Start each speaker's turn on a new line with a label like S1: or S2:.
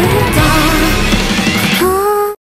S1: Don't